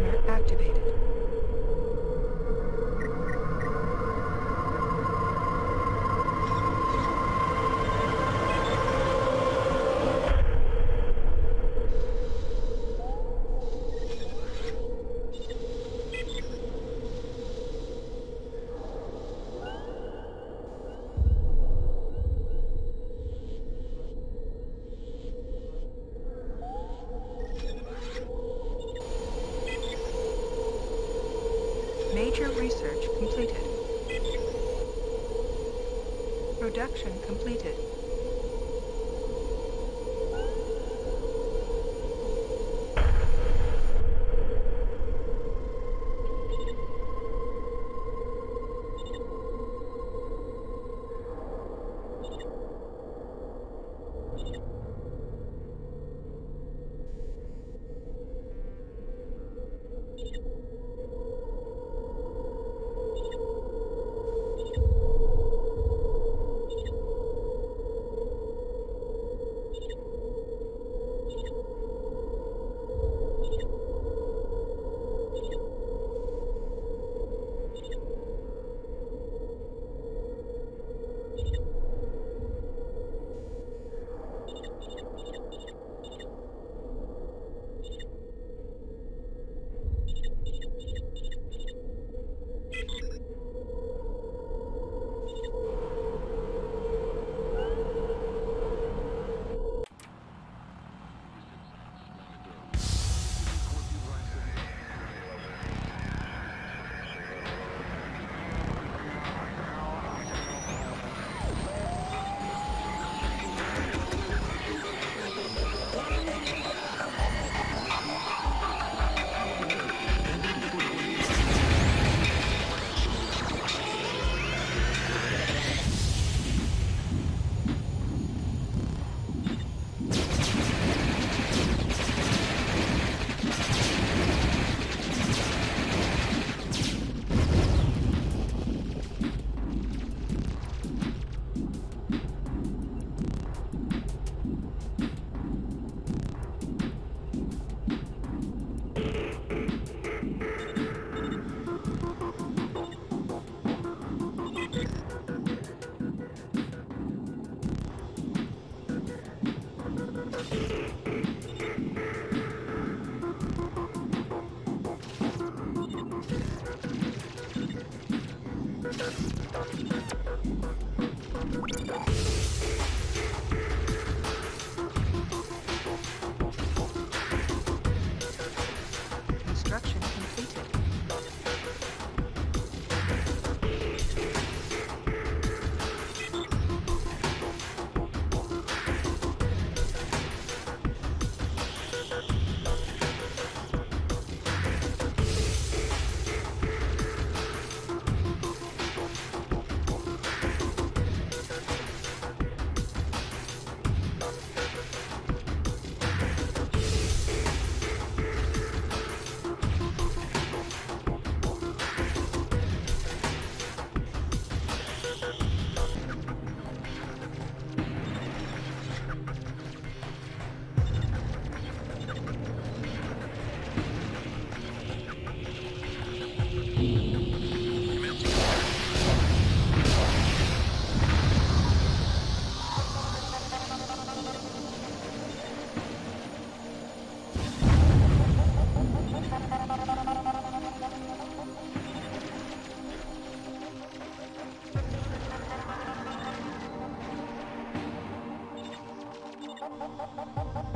Timer activated. Major research completed. Production completed.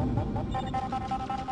やったー!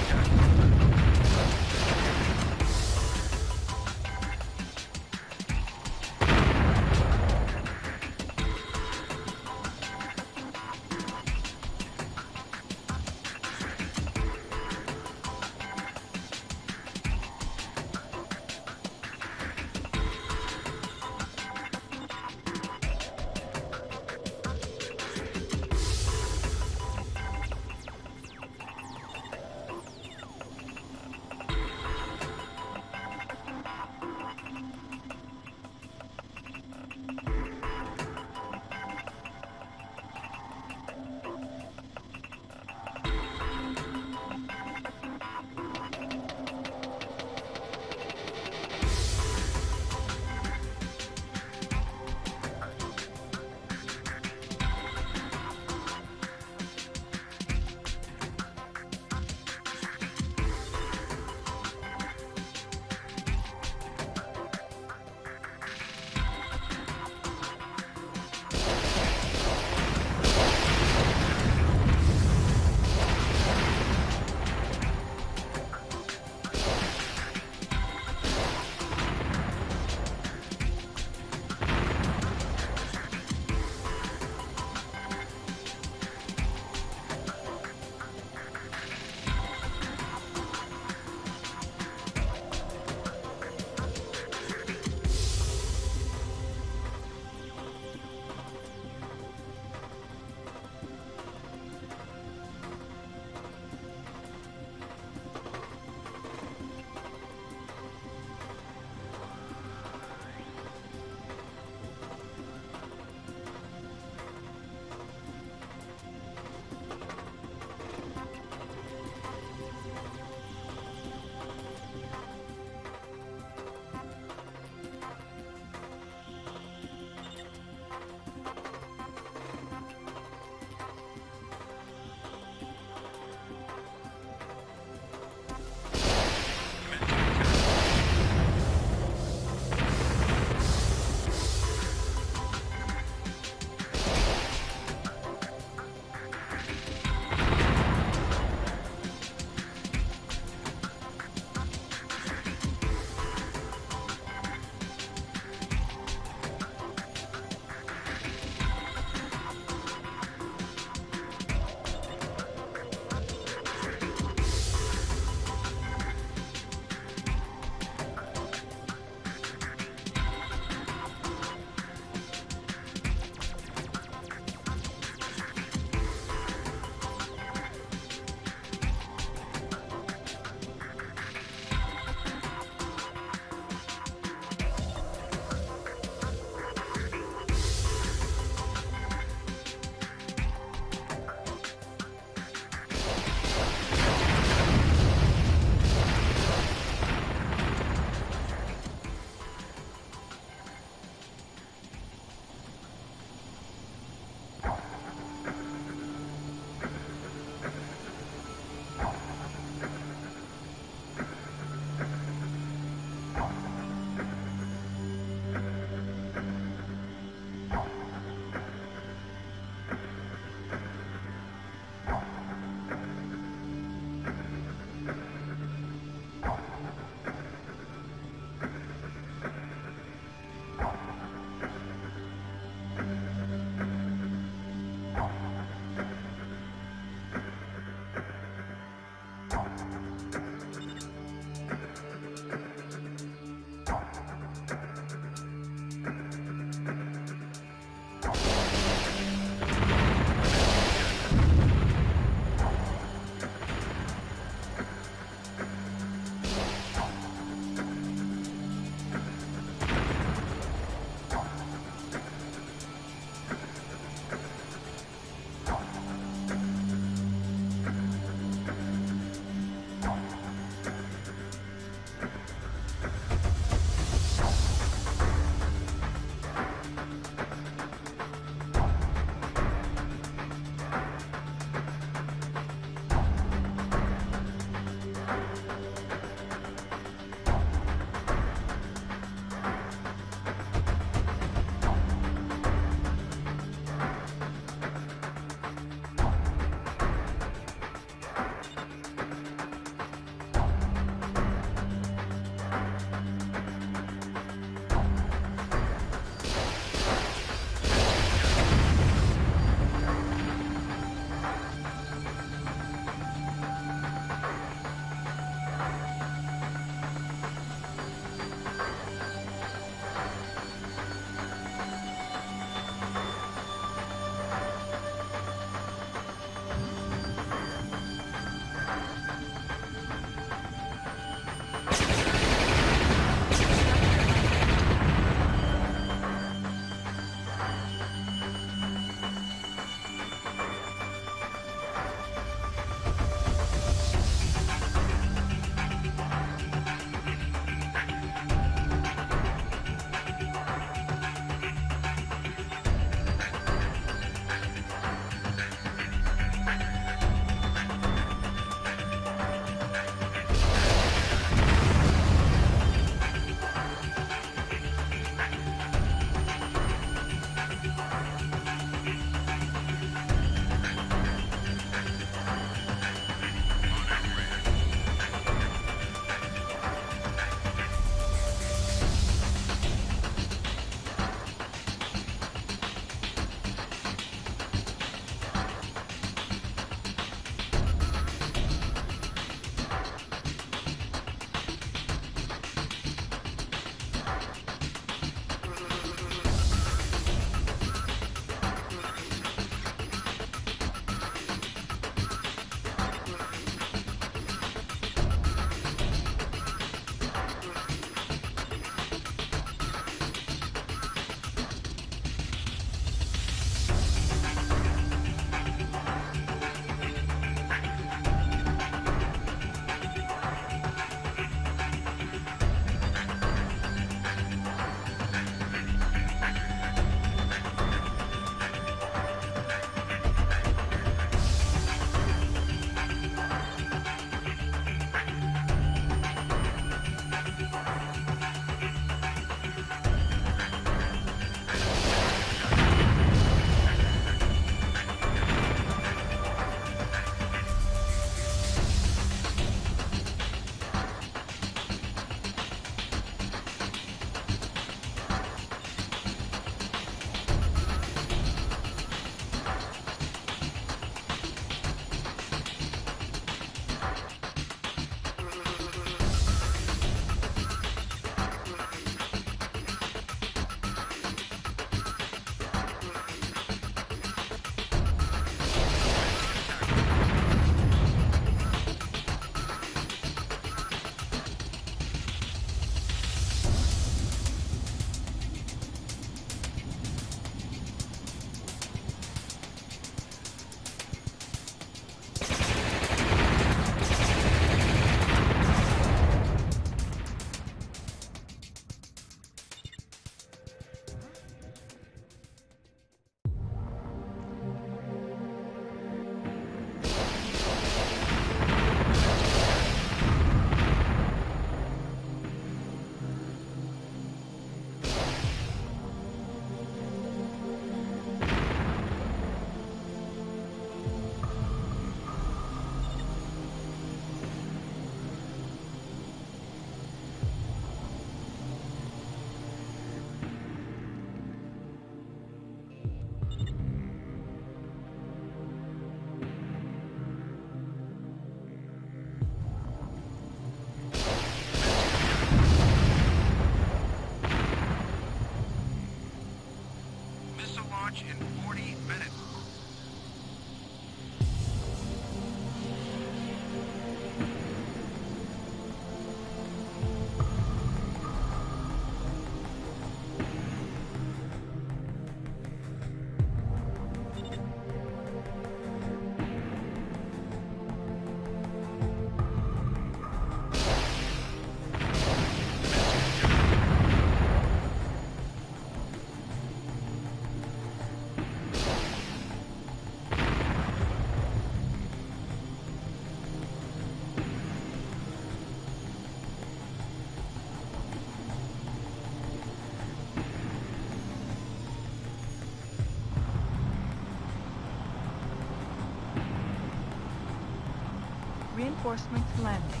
Reinforcements landing.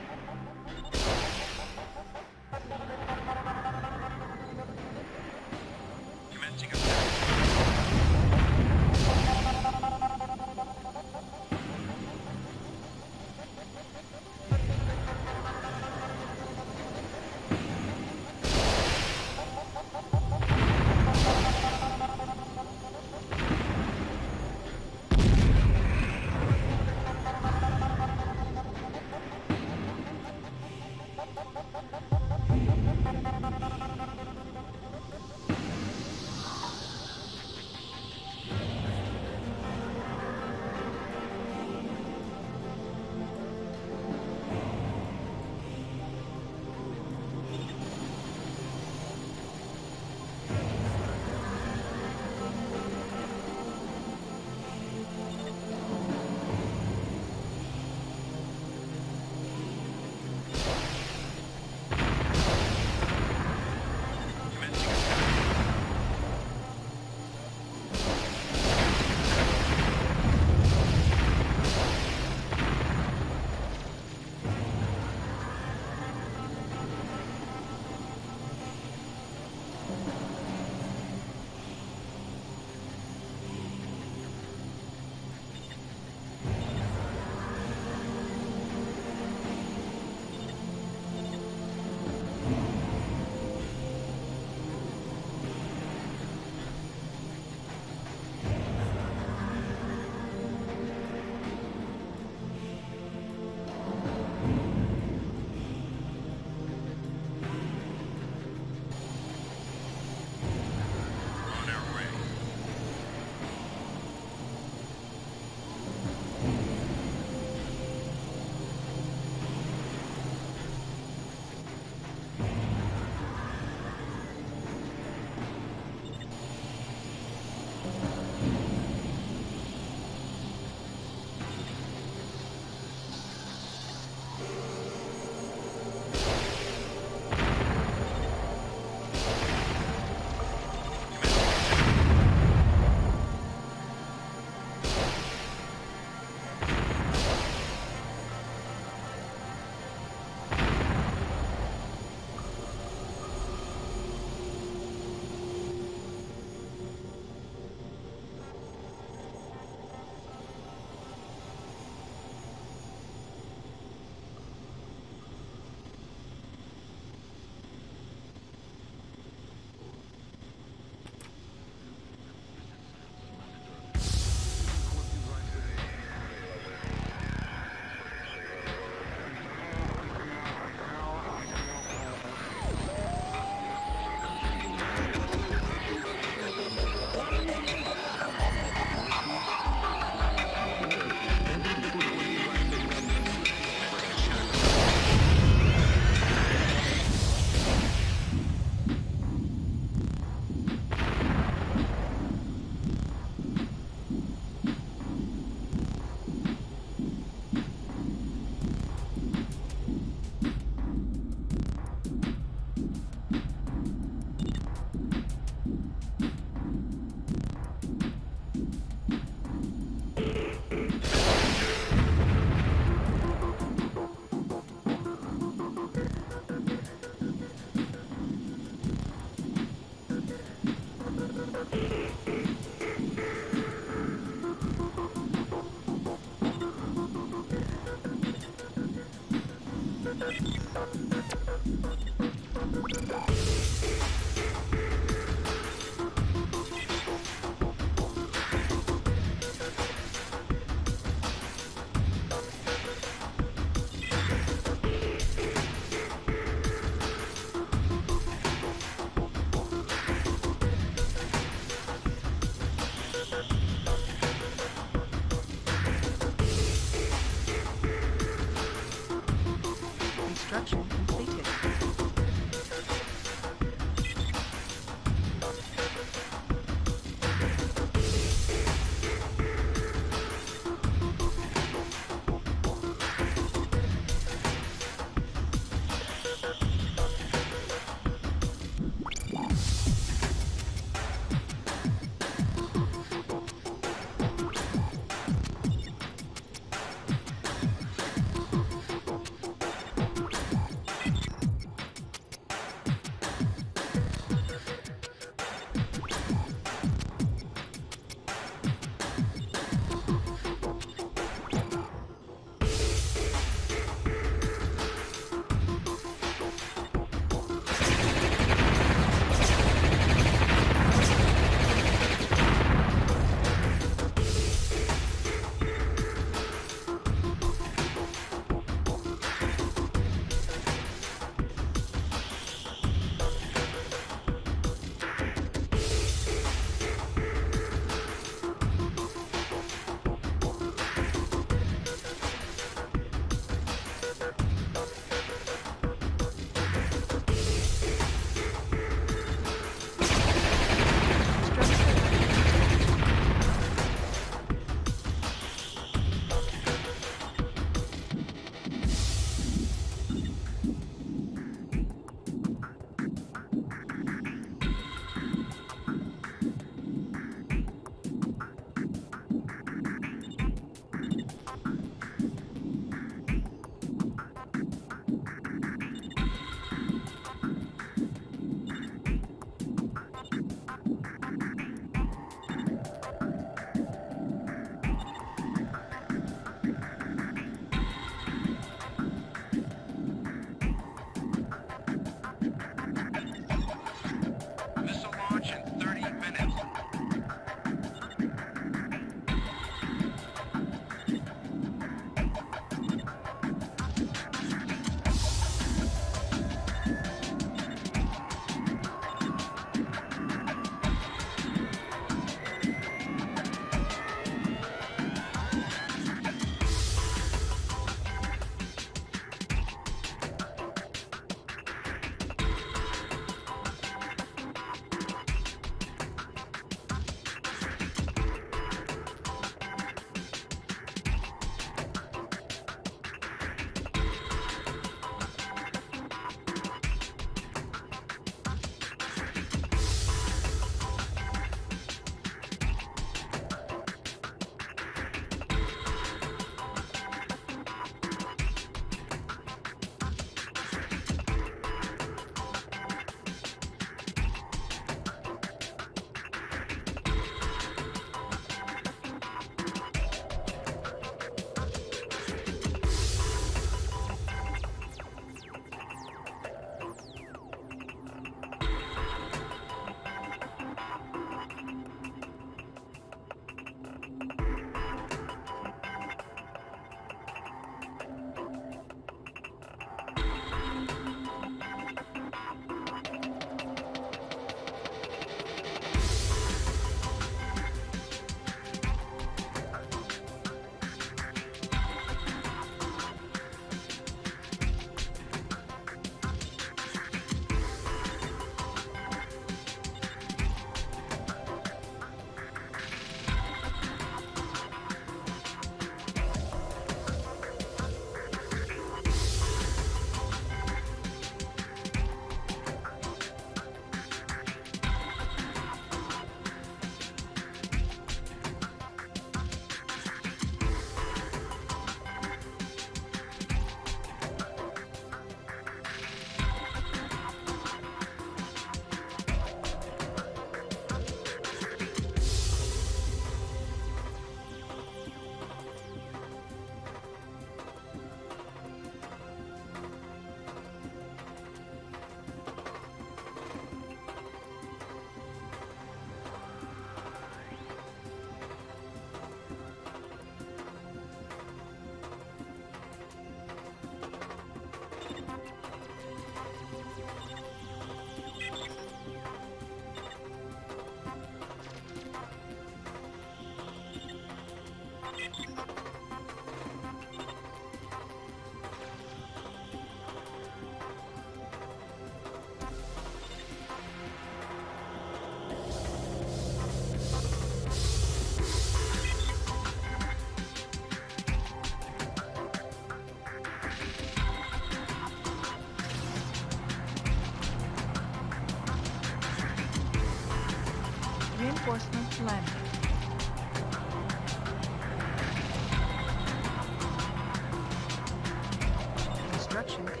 Construction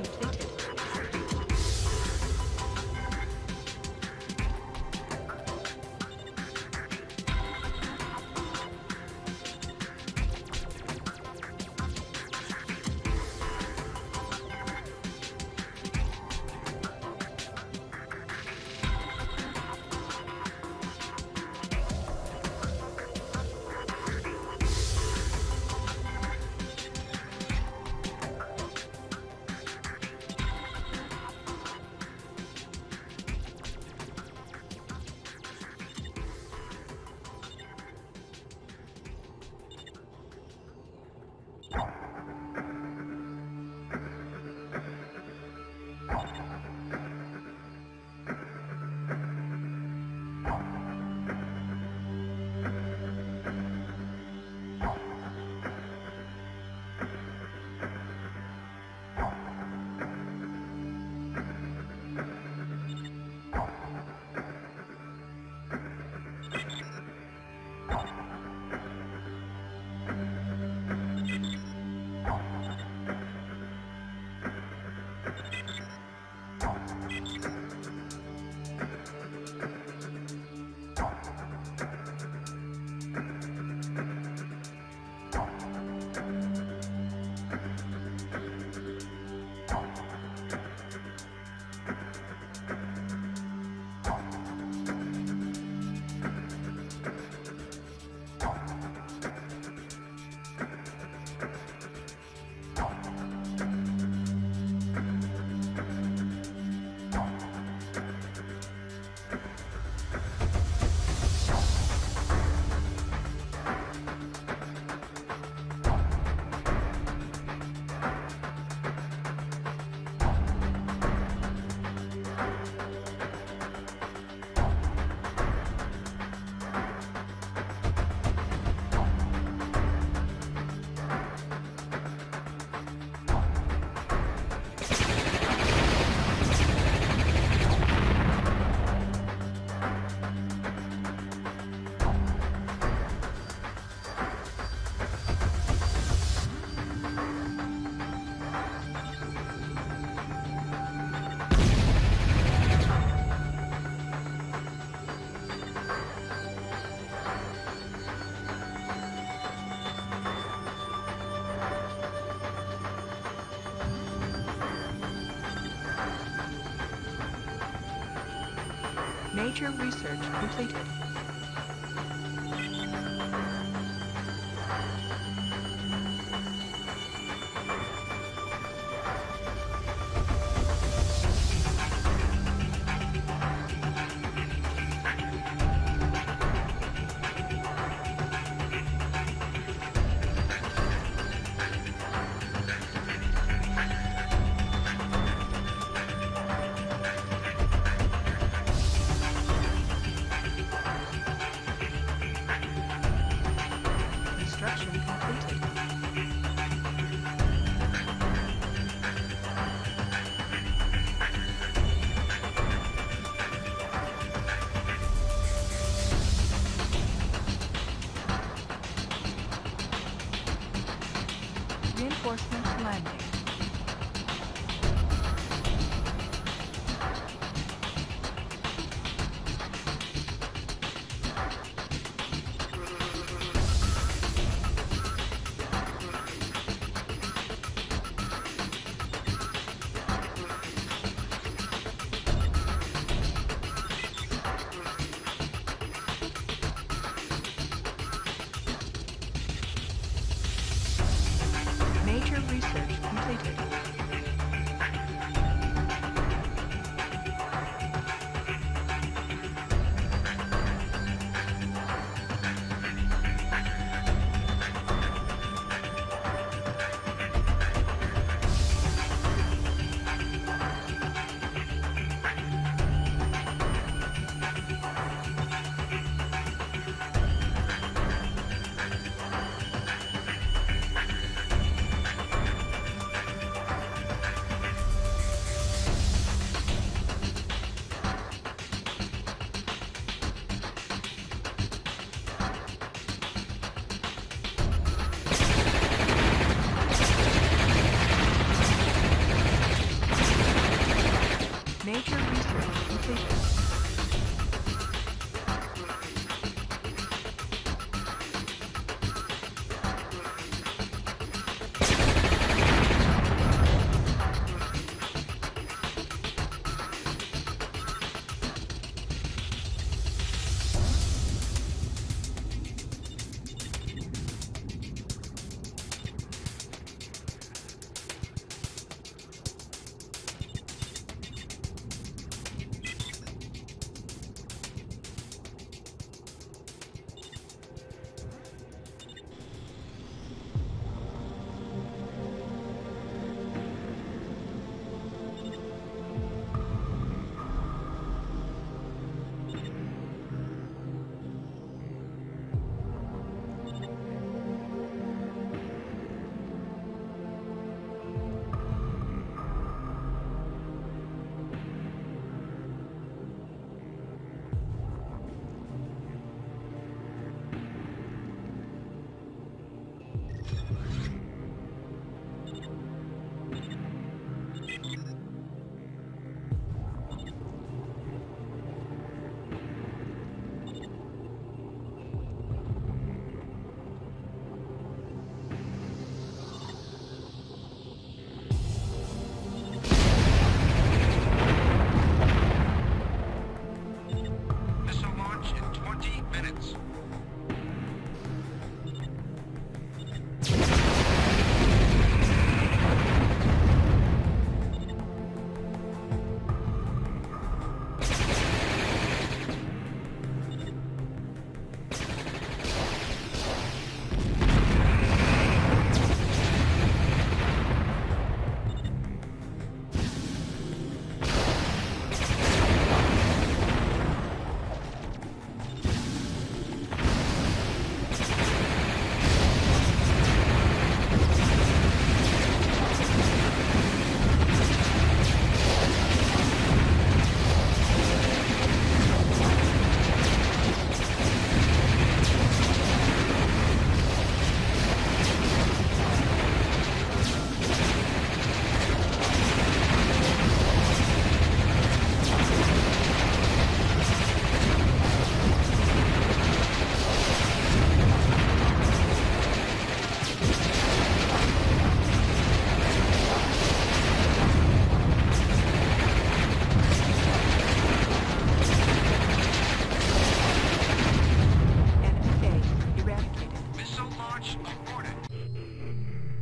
Major research completed.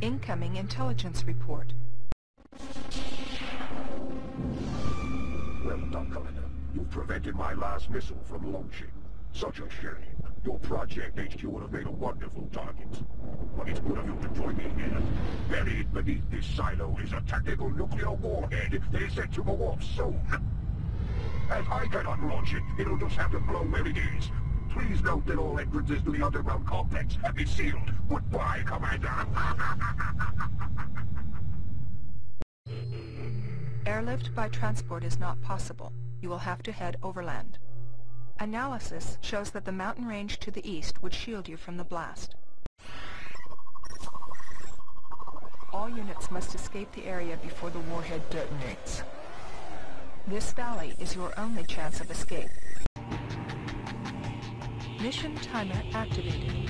Incoming intelligence report. Well done, Commander. You've prevented my last missile from launching. Such a shame. Your Project HQ would have made a wonderful target. But it's good of you to join me here. Buried beneath this silo is a tactical nuclear warhead that is set to go off soon. As I cannot launch it, it'll just have to blow where it is. Please note that all entrances to the underground complex have been sealed. Goodbye, Commander. Airlift by transport is not possible. You will have to head overland. Analysis shows that the mountain range to the east would shield you from the blast. All units must escape the area before the warhead detonates. This valley is your only chance of escape. Mission timer activated.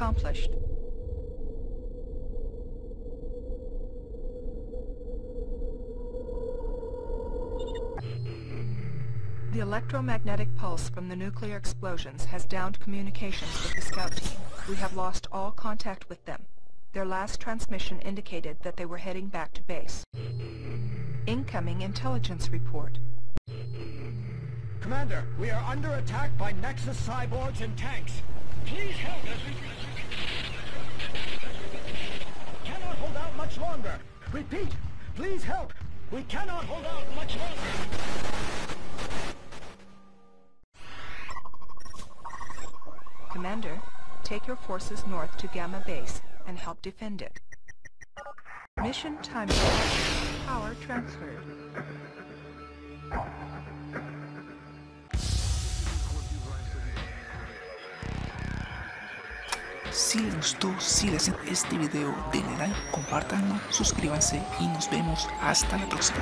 Accomplished. The electromagnetic pulse from the nuclear explosions has downed communications with the scout team. We have lost all contact with them. Their last transmission indicated that they were heading back to base. Incoming intelligence report. Commander, we are under attack by Nexus cyborgs and tanks. Please help us. Cannot hold out much longer. Repeat, please help. We cannot hold out much longer. Commander, take your forces north to Gamma Base and help defend it. Mission time. Power transferred. Si les gustó, si les este video, denle like, compártanlo, suscríbanse y nos vemos hasta la próxima.